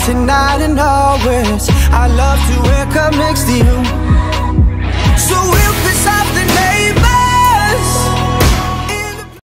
tonight and always I love to